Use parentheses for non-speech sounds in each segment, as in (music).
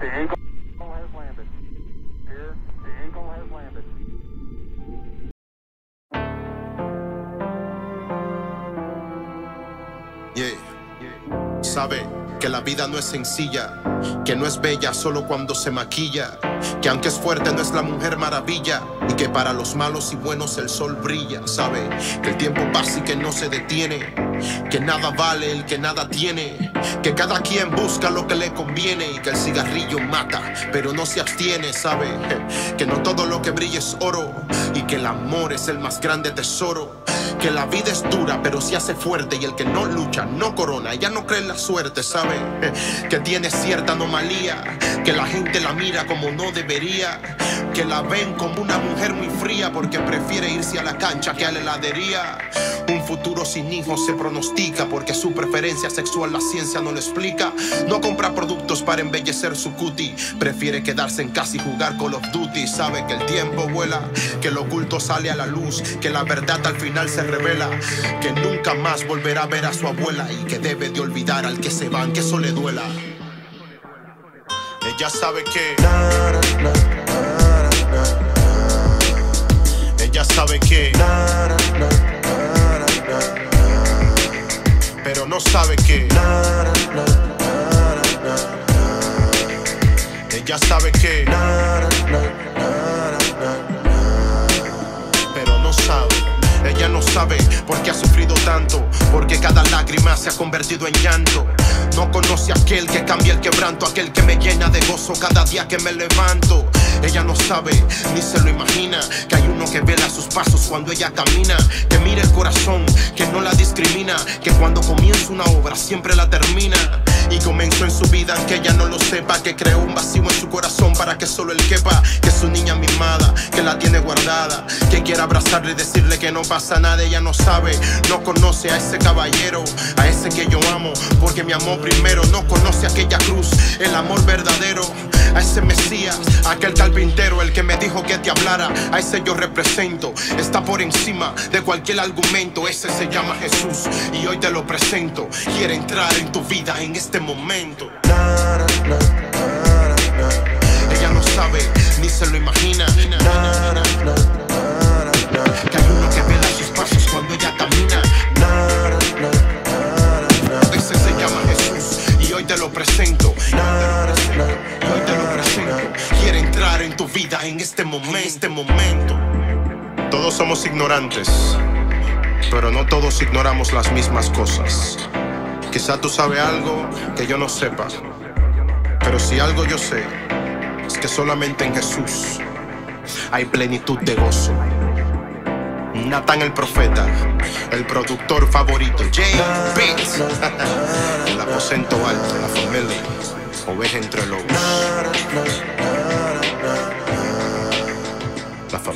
The Eagle has landed. Here, the Eagle has landed. Yeah. Sabe que la vida no es sencilla, que no es bella solo cuando se maquilla, que aunque es fuerte no es la mujer maravilla y que para los malos y buenos el sol brilla. Sabe que el tiempo pasa y que no se detiene, que nada vale el que nada tiene, que cada quien busca lo que le conviene y que el cigarrillo mata, pero no se abstiene. Sabe (laughs) que no todo lo que brilla es oro y que el amor es el más grande tesoro. Que la vida es dura, pero se hace fuerte. Y el que no lucha, no corona. Ella no cree en la suerte, ¿sabe? Que tiene cierta anomalía. Que la gente la mira como no debería. Que la ven como una mujer muy fría porque prefiere irse a la cancha que a la heladería. Futuro sin hijos se pronostica porque su preferencia sexual la ciencia no lo explica. No compra productos para embellecer su cutie. Prefiere quedarse en casa y jugar Call of Duty. Sabe que el tiempo vuela, que lo oculto sale a la luz, que la verdad al final se revela, que nunca más volverá a ver a su abuela y que debe de olvidar al que se va, aunque eso le duela. Ella sabe que. Ella sabe que. No sabe que. Ella sabe que. Pero no sabe. Ella no sabe por qué ha sufrido tanto, porque cada lágrima se ha convertido en llanto. No conoce a aquel que cambia el quebranto, aquel que me llena de gozo cada día que me levanto. Ella no sabe, ni se lo imagina, que que vela sus pasos cuando ella camina, que mira el corazón, que no la discrimina, que cuando comienza una obra siempre la termina. Y comenzó en su vida, aunque ella no lo sepa, que creó un vacío en su corazón para que solo él quepa, que su niña mimada, la tiene guardada, que quiere abrazarle y decirle que no pasa nada, ella no sabe, no conoce a ese caballero, a ese que yo amo, porque mi amor primero, no conoce aquella cruz, el amor verdadero, a ese Mesías, aquel carpintero, el que me dijo que te hablara, a ese yo represento, está por encima de cualquier argumento, ese se llama Jesús y hoy te lo presento, quiere entrar en tu vida en este momento. Ella no sabe, tu vida en este momento. Este momento. Todos somos ignorantes, pero no todos ignoramos las mismas cosas. Quizá tú sabes algo que yo no sepa, pero si algo yo sé es que solamente en Jesús hay plenitud de gozo. Natán el profeta, el productor favorito, James Beats, el aposento alto, la familia, oveja entre lobos.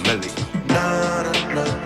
melody. Na, na, na.